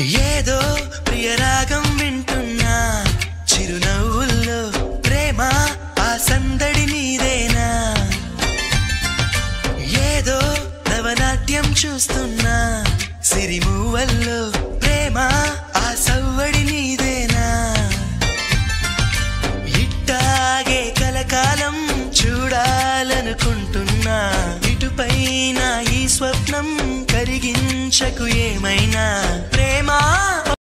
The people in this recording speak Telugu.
ఏదో ప్రియరాగం వింటున్నా. చిరునవ్వుల్లో ప్రేమ ఆ సందడి నీదేనా? ఏదో నవనాట్యం చూస్తున్నా. సిరిమూవల్లో ప్రేమ ఆ సవ్వడి నీదేనా? ఇట్టాగే కలకాలం చూడాలనుకుంటున్నా. ఇటుపైన ఈ స్వప్నం కరిగించకు ఏమైనా?